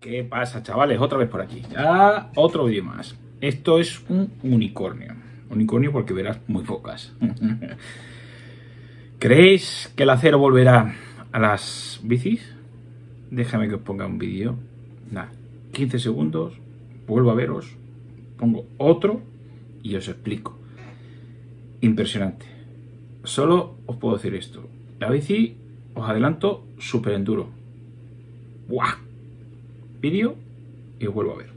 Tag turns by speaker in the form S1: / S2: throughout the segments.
S1: ¿Qué pasa, chavales? Otra vez por aquí. Ya otro vídeo más. Esto es un unicornio. Unicornio porque verás muy pocas. ¿Creéis que el acero volverá a las bicis? Déjame que os ponga un vídeo. Nada, 15 segundos. Vuelvo a veros. Pongo otro y os explico. Impresionante. Solo os puedo decir esto. La bici, os adelanto, súper enduro. ¡Buah! Y os vuelvo a ver.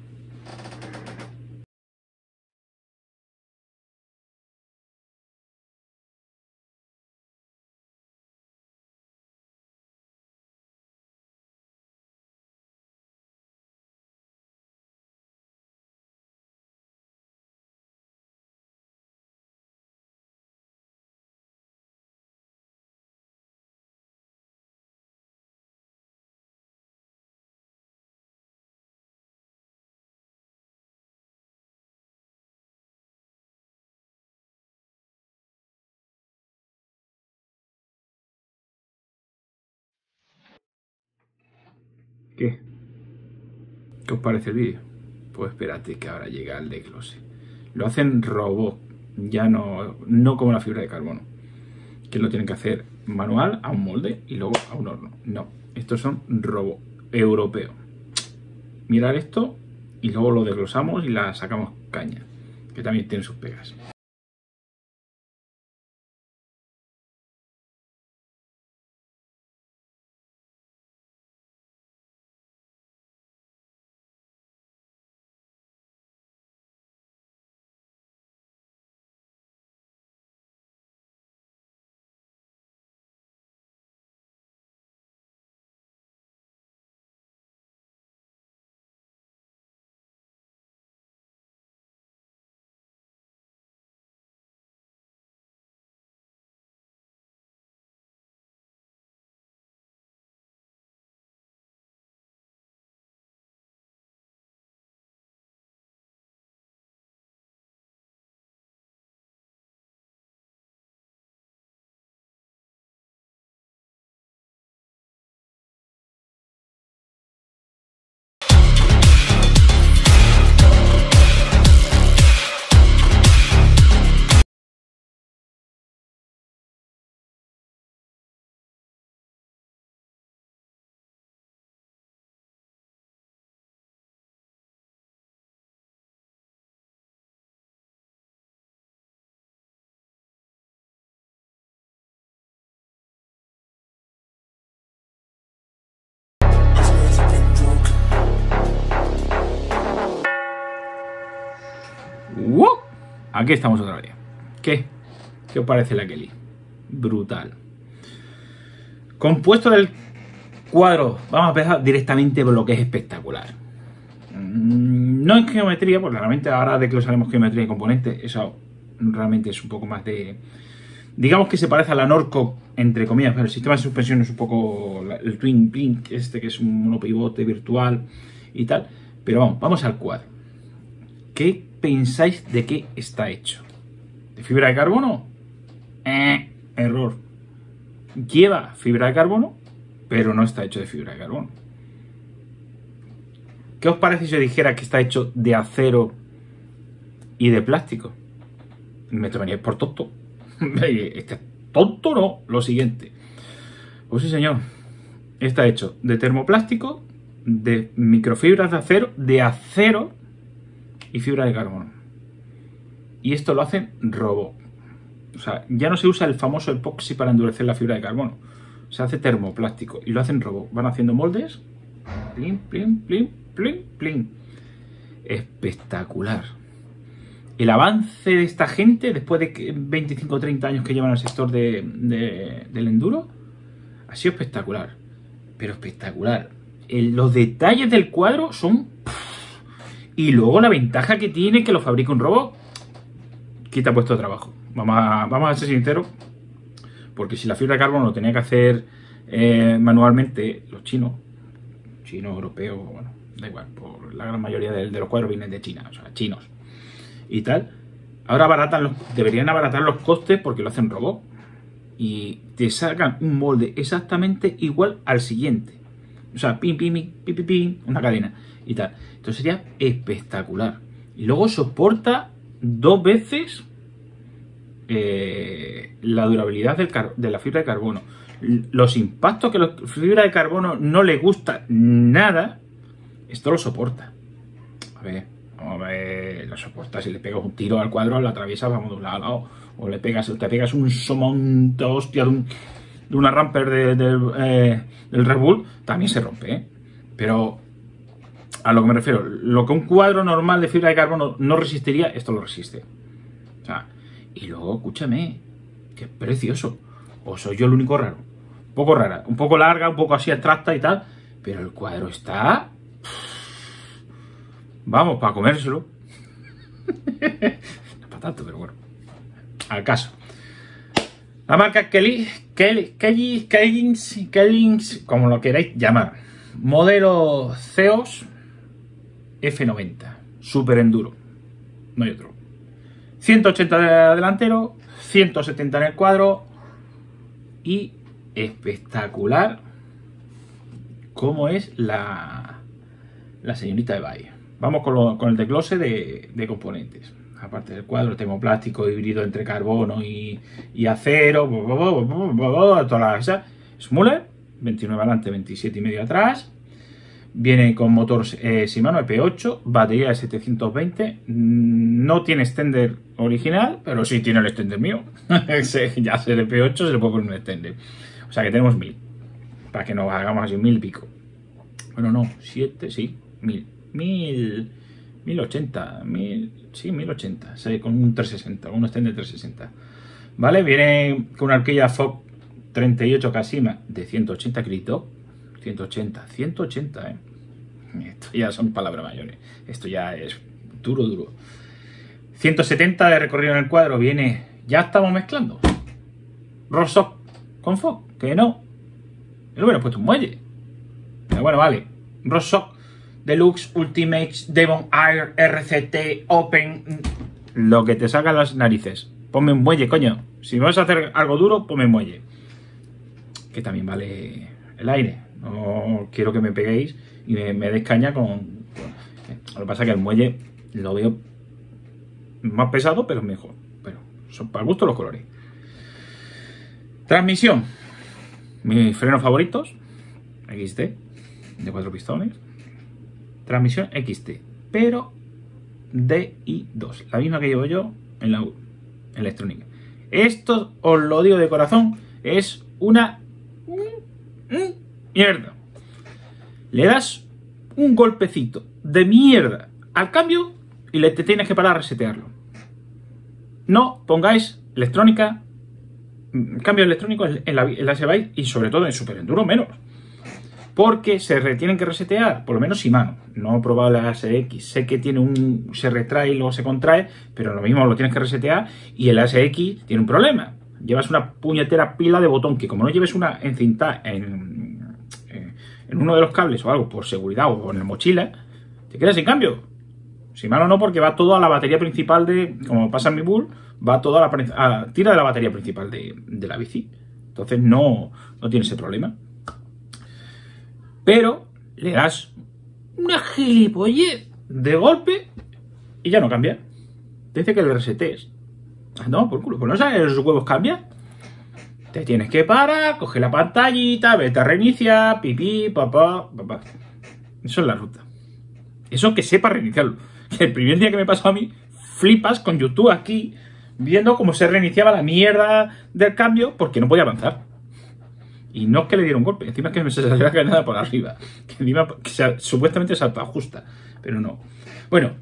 S1: ¿Qué? ¿Qué os parece el vídeo? Pues espérate que ahora llega el desglose. Lo hacen robot, ya no, no como la fibra de carbono. Que lo tienen que hacer manual a un molde y luego a un horno. No, estos son robot europeo. Mirar esto y luego lo desglosamos y la sacamos caña, que también tiene sus pegas. Aquí estamos otra vez. ¿Qué? ¿Qué os parece la Kelly? Brutal. Compuesto del cuadro. Vamos a empezar directamente por lo que es espectacular. Mm, No en geometría, porque realmente ahora de que lo sabemos geometría y componentes, eso realmente es un poco más de. Digamos que se parece a la Norco, entre comillas, pero el sistema de suspensión es un poco el Twin Pink, este que es un monopivote virtual y tal. Pero vamos, vamos al cuadro. ¿Qué pensáis de qué está hecho? ¿De fibra de carbono? Eh, error. Lleva fibra de carbono, pero no está hecho de fibra de carbono. ¿Qué os parece si yo dijera que está hecho de acero y de plástico? Me tomaríais por tonto. Este tonto no, lo siguiente. Pues sí, señor. Está hecho de termoplástico, de microfibras de acero, de acero y fibra de carbono. Y esto lo hacen robot. O sea, ya no se usa el famoso epoxi para endurecer la fibra de carbono. Se hace termoplástico y lo hacen robot. Van haciendo moldes. Plim, plim, plim, plim, plim. Espectacular. El avance de esta gente, después de que 25 o 30 años que llevan al sector de- de- del enduro, ha sido espectacular. Pero espectacular. Los detalles del cuadro son y luego la ventaja que tiene que lo fabrica un robot, quita puesto de trabajo. Vamos a, vamos a ser sinceros, porque si la fibra de carbono lo tenía que hacer eh, manualmente los chinos, chinos, europeos, bueno, da igual, por la gran mayoría de, de los cuadros vienen de China, o sea, chinos y tal. Ahora abaratan los, deberían abaratar los costes porque lo hacen robot y te sacan un molde exactamente igual al siguiente. O sea, pim, pim, pim, pim, pim, una cadena y tal. Entonces sería espectacular. Y luego soporta dos veces eh, la durabilidad de la fibra de carbono. Los impactos que la fibra de carbono no le gusta nada, esto lo soporta. A ver, a ver, lo soporta. Si le pegas un tiro al cuadro, la atraviesas, vamos de un lado a lado. O le pegas, te pegas un somonte, hostia, de, una ramper eh, del Red Bull, también se rompe. ¿eh? Pero a lo que me refiero, lo que un cuadro normal de fibra de carbono no resistiría, esto lo resiste. O sea, y luego, escúchame, que es precioso. O soy yo el único raro. Un poco rara, un poco larga, un poco así abstracta y tal. Pero el cuadro está. Vamos, para comérselo. no para tanto, pero bueno. Al caso. La marca Kelly, Kelly, Kelly, Kellings, Kellings, como lo queráis llamar. Modelo CEOS F90. Super enduro. No hay otro. 180 de delantero, 170 en el cuadro y espectacular como es la, la señorita de Valle. Vamos con, el desglose de, componentes. Aparte del cuadro, termoplástico híbrido entre carbono y, acero, todas las Smuller, 29 adelante, 27 y medio atrás. Viene con motor eh, Shimano EP8, batería de 720. No tiene extender original, pero sí tiene el extender mío. ya sé el EP8 se le puede poner un extender. O sea que tenemos 1000. Para que nos hagamos así, 1000 pico. Bueno, no, 7, sí, 1000. 1000. 1080, 1000, sí, 1080, con un 360, un extender 360. ¿Vale? Viene con una horquilla FOC 38 Casima de 180 crito 180, 180, ¿eh? Esto ya son palabras mayores. Esto ya es duro, duro. 170 de recorrido en el cuadro viene. Ya estamos mezclando. Rossock con Fog, que no. Yo hubiera puesto un muelle. Pero bueno, vale. Rossock Deluxe Ultimate Devon Air RCT Open. Lo que te saca las narices. Ponme un muelle, coño. Si vas a hacer algo duro, ponme un muelle. Que también vale el aire. No quiero que me peguéis y me, me des caña con, Lo que pasa es que el muelle lo veo más pesado, pero mejor. Pero son para gusto los colores. Transmisión. Mis frenos favoritos. XT. De cuatro pistones. Transmisión XT. Pero DI2. La misma que llevo yo en la electrónica. Esto os lo digo de corazón. Es una mierda. Le das un golpecito de mierda al cambio y le te tienes que parar a resetearlo. No pongáis electrónica, mm, cambio electrónico en la, en y sobre todo en Super Enduro menos. Porque se tienen que resetear, por lo menos sin mano. No he probado la SX. Sé que tiene un. se retrae y luego se contrae, pero lo mismo lo tienes que resetear. Y el SX tiene un problema. Llevas una puñetera pila de botón que, como no lleves una encinta en, uno de los cables o algo por seguridad o en la mochila, te quedas sin cambio. Si malo no, porque va todo a la batería principal de, como pasa en mi bull, va todo a la tira de la batería principal de, la bici. Entonces no, no tiene ese problema. Pero le das una gilipollez de golpe y ya no cambia. Te dice que le resetes. Ah, no, por culo, pues no sabes los huevos cambian. Te tienes que parar, coge la pantallita, vete a reiniciar, pipí, papá, papá. Eso es la ruta. Eso que sepa reiniciarlo. El primer día que me pasó a mí, flipas con YouTube aquí, viendo cómo se reiniciaba la mierda del cambio porque no podía avanzar. Y no es que le diera un golpe, encima es que me se salía la nada por arriba. Que encima que supuestamente se ajusta, pero no. Bueno,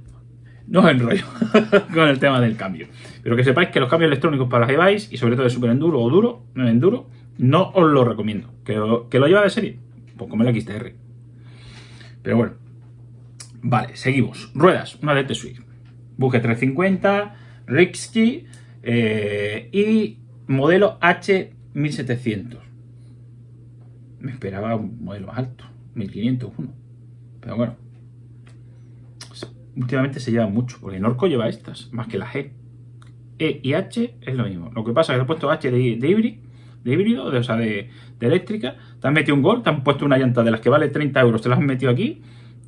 S1: no os enrollo con el tema del cambio. Pero que sepáis que los cambios electrónicos para las e y sobre todo de super enduro o duro, no enduro, no os lo recomiendo. ¿Que lo, lleva de serie? Pues como el XTR. Pero bueno. Vale, seguimos. Ruedas, una DT Swift. Buge 350, Rixky y modelo H1700. Me esperaba un modelo más alto, 1501. Pero bueno, últimamente se lleva mucho, porque Norco lleva estas, más que la G. E y H es lo mismo. Lo que pasa es que he puesto H de, de de híbrido, de, o sea, de, eléctrica, te han metido un gol, te han puesto una llanta de las que vale 30 euros, te las han metido aquí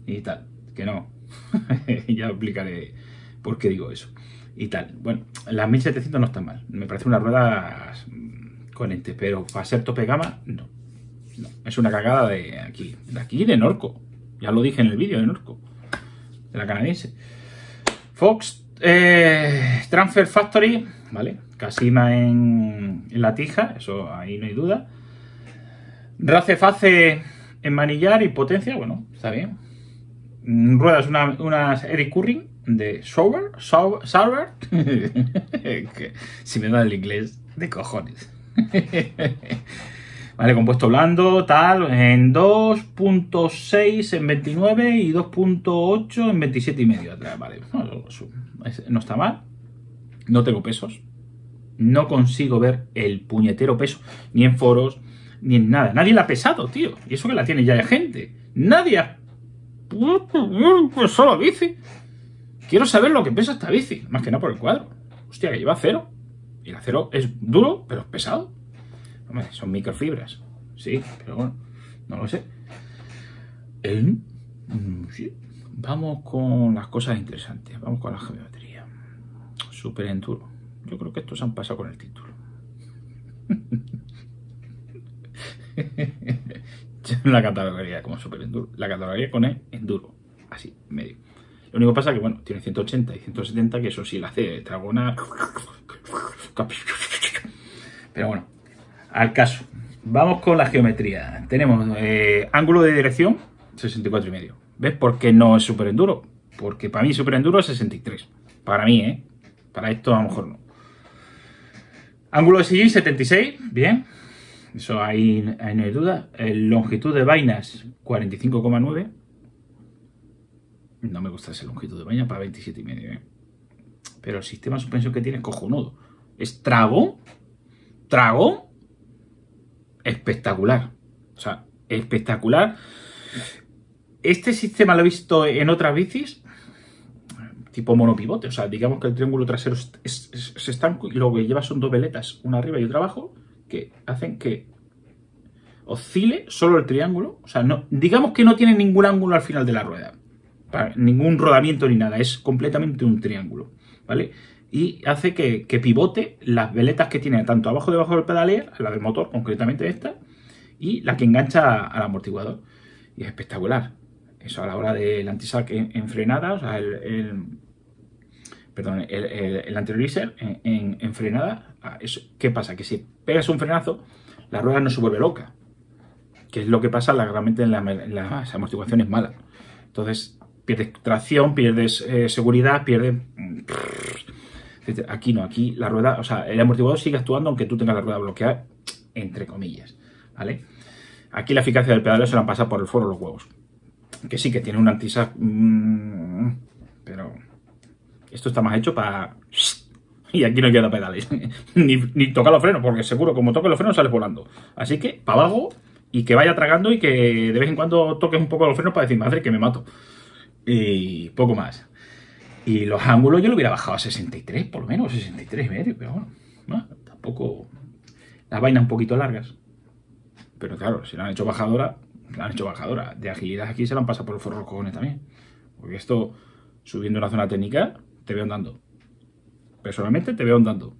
S1: y tal. Que no. ya explicaré por qué digo eso. Y tal. Bueno, las 1700 no están mal. Me parece una rueda coherente, pero para ser tope gama, no. No. Es una cagada de aquí, de aquí de Norco. Ya lo dije en el vídeo de Norco, de la canadiense. Fox eh, Transfer Factory, ¿vale? Casima en, en, la tija, eso ahí no hay duda. Race Face en manillar y potencia, bueno, está bien. Ruedas unas una Eric Curring de Sauber, Sauber, si me da el inglés, de cojones. Vale, compuesto blando, tal, en 2.6 en 29 y 2.8 en 27 y medio. Vale, no está mal. No tengo pesos. No consigo ver el puñetero peso, ni en foros, ni en nada. Nadie la ha pesado, tío. Y eso que la tiene ya de gente. Nadie ha solo bici. Quiero saber lo que pesa esta bici, más que nada por el cuadro. Hostia, que lleva cero. Y el acero es duro, pero es pesado son microfibras. Sí, pero bueno, no lo sé. Mm, Vamos con las cosas interesantes. Vamos con la geometría. Super enduro. Yo creo que estos han pasado con el título. la categoría como super enduro. La categoría con el enduro. Así, medio. Lo único que pasa es que, bueno, tiene 180 y 170, que eso sí la hace dragona. Pero bueno, al caso. Vamos con la geometría. Tenemos eh, ángulo de dirección 64 y medio. ¿Ves por qué no es super enduro? Porque para mí super enduro es 63. Para mí, ¿eh? Para esto a lo mejor no. Ángulo de sillín 76, bien. Eso ahí, no hay duda. El longitud de vainas 45,9. No me gusta esa longitud de vaina para 27 y medio, ¿eh? Pero el sistema de suspensión que tiene es cojonudo. Es trago. Trago espectacular. O sea, espectacular. Este sistema lo he visto en otras bicis, tipo monopivote. O sea, digamos que el triángulo trasero es, estanco y lo que lleva son dos veletas, una arriba y otra abajo, que hacen que oscile solo el triángulo. O sea, no, digamos que no tiene ningún ángulo al final de la rueda. ningún rodamiento ni nada. Es completamente un triángulo. ¿Vale? Y hace que, pivote las veletas que tiene tanto abajo debajo del pedalier, la del motor, concretamente esta, y la que engancha al amortiguador. Y es espectacular. Eso a la hora del antisac en, frenada, o sea, el, perdón, el, el, anterior en, en, frenada, ah, ¿qué pasa? Que si pegas un frenazo, la rueda no se vuelve loca. Que es lo que pasa realmente en, las amortiguaciones malas. Entonces, pierdes tracción, pierdes eh, seguridad, pierdes... Aquí no, aquí la rueda, o sea, el amortiguador sigue actuando aunque tú tengas la rueda bloqueada, entre comillas, ¿vale? Aquí la eficacia del pedaleo se la pasa por el foro los huevos. Que sí, que tiene un antisac, mmm, pero esto está más hecho para... Y aquí no queda pedales, ni, ni tocar los frenos, porque seguro como toques los frenos sales volando. Así que, para abajo, y que vaya tragando y que de vez en cuando toques un poco los frenos para decir, madre, que me mato. Y poco más. Y los ángulos yo lo hubiera bajado a 63, por lo menos, 63 y medio, pero bueno, tampoco. Las vainas un poquito largas. Pero claro, si lo han hecho bajadora, lo han hecho bajadora. De agilidad aquí se lo han pasado por los cojones también. Porque esto, subiendo una zona técnica, te veo andando. Personalmente te veo andando.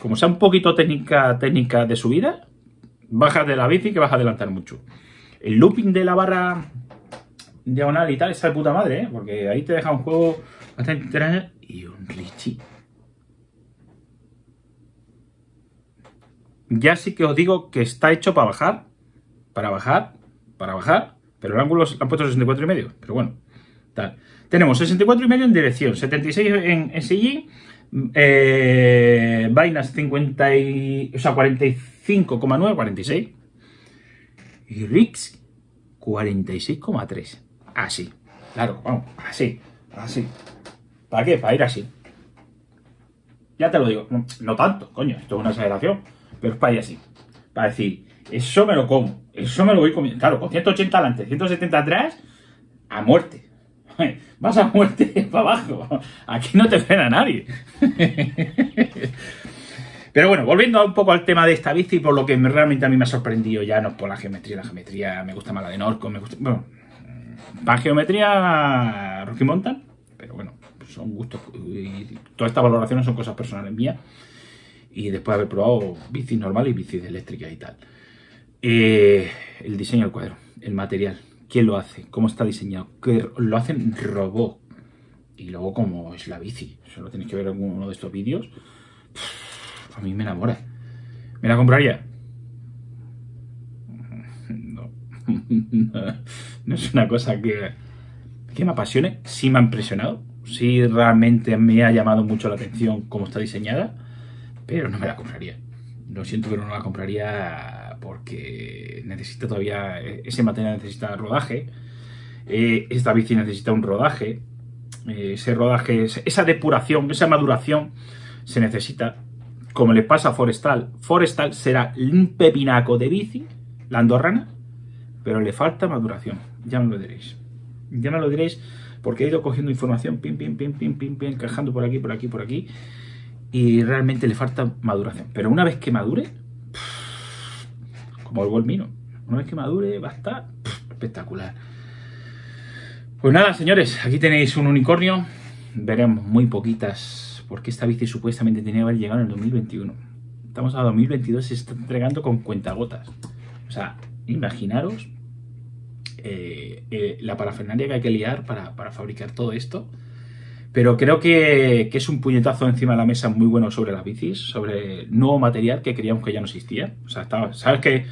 S1: Como sea un poquito técnica, técnica de subida, bajas de la bici que vas a adelantar mucho. El looping de la barra diagonal y tal, está de puta madre, ¿eh? Porque ahí te deja un juego bastante y un Richie. Ya sí que os digo que está hecho para bajar, para bajar, para bajar, pero el ángulo han puesto 64 y medio, pero bueno, tal. Tenemos 64 y medio en dirección, 76 en, sillín, eh, vainas 50 y, o sea, 45,9, 46 y Rix 46,3. Así. Claro, vamos, así, así. ¿Para qué? Para ir así. Ya te lo digo. No, tanto, coño, esto es una exageración. Pero es para ir así. Para decir, eso me lo como. Eso me lo voy comiendo. Claro, con 180 adelante, 170 atrás, a muerte. Vas a muerte para abajo. Aquí no te frena nadie. Pero bueno, volviendo un poco al tema de esta bici, por lo que realmente a mí me ha sorprendido, ya no por la geometría, la geometría me gusta más la de Norco, me gusta. Bueno, la geometría Rocky Mountain, pero bueno, son gustos. Y todas estas valoraciones son cosas personales mías. Y después de haber probado bicis normales y bicis eléctricas y tal. Eh, el diseño del cuadro, el material, quién lo hace, cómo está diseñado, que lo hacen robot. Y luego cómo es la bici. Solo tenéis que ver alguno de estos vídeos. A mí me enamora. ¿Me la compraría? No. no es una cosa que, que me apasione. Sí me ha impresionado. Sí realmente me ha llamado mucho la atención cómo está diseñada. Pero no me la compraría. Lo siento, pero no la compraría porque necesita todavía. Ese material necesita rodaje. Eh, esta bici necesita un rodaje. Eh, ese rodaje, esa depuración, esa maduración se necesita. Como le pasa a Forestal. Forestal será un pepinaco de bici, la andorrana, pero le falta maduración. Ya me lo diréis. Ya me lo diréis porque he ido cogiendo información, pim, pim, pim, pim, pim, pim, encajando por aquí, por aquí, por aquí, y realmente le falta maduración. Pero una vez que madure, como el golmino, una vez que madure va a estar espectacular. Pues nada, señores, aquí tenéis un unicornio. Veremos muy poquitas, porque esta bici supuestamente tenía que haber llegado en el 2021. Estamos a 2022 y se está entregando con cuentagotas. O sea, imaginaros eh, eh, la parafernalia que hay que liar para, fabricar todo esto. Pero creo que, es un puñetazo encima de la mesa muy bueno sobre las bicis, sobre nuevo material que creíamos que ya no existía. O sea, ¿sabes que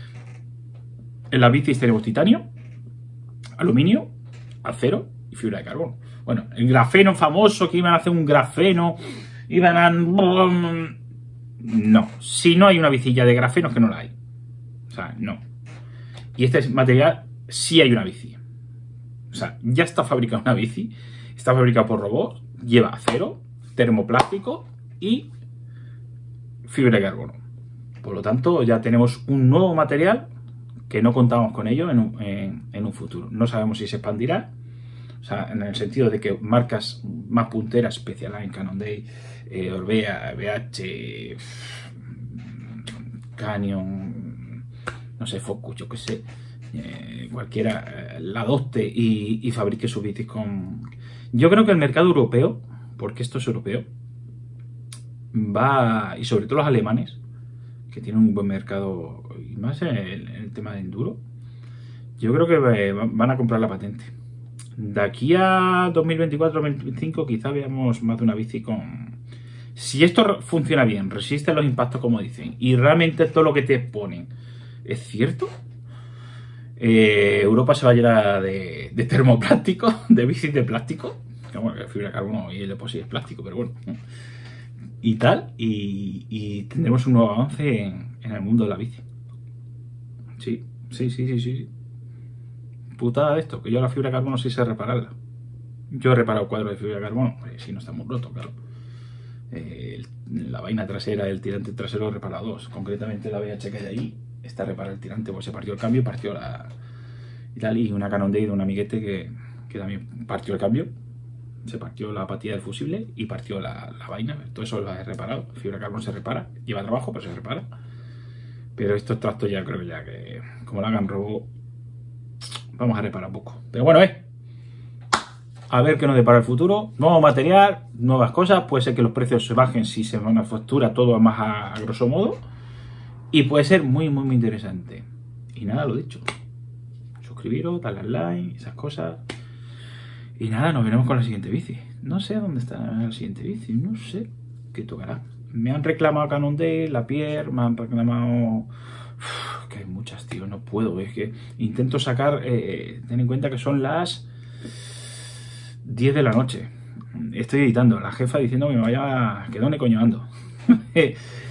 S1: en las bicis tenemos titanio, aluminio, acero y fibra de carbono? Bueno, el grafeno famoso que iban a hacer un grafeno, iban a... No, si no hay una bicilla de grafeno que no la hay. O sea, no. Y este material si hay una bici. O sea, ya está fabricada una bici, está fabricada por robots, lleva acero, termoplástico y fibra de carbono. Por lo tanto, ya tenemos un nuevo material que no contábamos con ello en un, futuro. No sabemos si se expandirá, o sea, en el sentido de que marcas más punteras, Specialized, Cannondale, eh, Orbea, BH, Canyon, no sé, Focus, yo qué sé, eh, cualquiera eh, la adopte y, fabrique sus bicis con... Yo creo que el mercado europeo, porque esto es europeo, va, y sobre todo los alemanes, que tienen un buen mercado, y más en el, tema de enduro, yo creo que van a comprar la patente. De aquí a 2024-2025 quizá veamos más de una bici con... Si esto funciona bien, resiste los impactos como dicen, y realmente todo lo que te ponen es cierto, eh, Europa se va a llenar de, termoplástico, de bicis de plástico. Que bueno, que fibra de carbono y el depósito es plástico, pero bueno. Y tal, y, tendremos un nuevo avance en, el mundo de la bici. Sí, sí, sí, sí, sí. Putada de esto, que yo la fibra de carbono sí sé repararla. Yo he reparado cuadros de fibra de carbono, si no está muy roto, claro. Eh, la vaina trasera del tirante trasero reparado dos, concretamente la VH que hay ahí, esta repara el tirante, pues se partió el cambio partió la. y tal, y una Canon de un amiguete que, que, también partió el cambio. Se partió la apatía del fusible y partió la, vaina. Todo eso lo he reparado. Fibra carbón se repara. Lleva trabajo, pero se repara. Pero estos tractos ya creo que ya que, como la hagan robo, vamos a reparar un poco. Pero bueno, eh. A ver qué nos depara el futuro. Nuevo material, nuevas cosas. Puede ser que los precios se bajen si se manufactura todo más a grosso modo y puede ser muy, muy, muy interesante. Y nada, lo dicho. Suscribiros, darle al like, esas cosas. Y nada, nos veremos con la siguiente bici. No sé dónde está la siguiente bici, no sé qué tocará. Me han reclamado Cannondale, La Pierre, me han reclamado... que hay muchas, tío, no puedo. Es que intento sacar... Eh, ten en cuenta que son las 10 de la noche. Estoy editando. La jefa diciendo que me vaya... que dónde coño ando.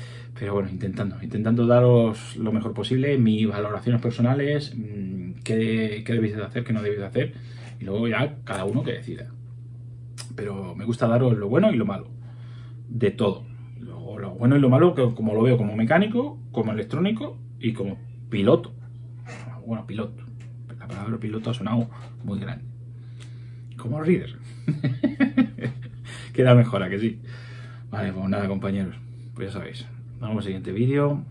S1: pero bueno, intentando, intentando daros lo mejor posible, mis valoraciones personales, mm, qué, debéis de hacer, qué no debéis de hacer, y luego ya cada uno que decida. Pero me gusta daros lo bueno y lo malo, de todo. Lo, lo bueno y lo malo, como lo veo como mecánico, como electrónico y como piloto. Bueno, piloto. La palabra piloto ha sonado muy grande. Como reader. Queda mejor, ¿a que sí? Vale, pues nada, compañeros. Pues ya sabéis, vamos al siguiente vídeo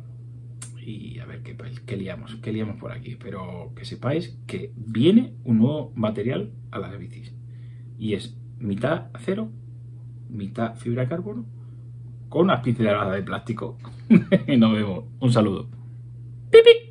S1: y a ver qué, qué liamos, qué liamos por aquí. Pero que sepáis que viene un nuevo material a las bicis. Y es mitad acero, mitad fibra de carbono, con unas pinceladas de plástico. nos vemos. Un saludo. ¡Pipi!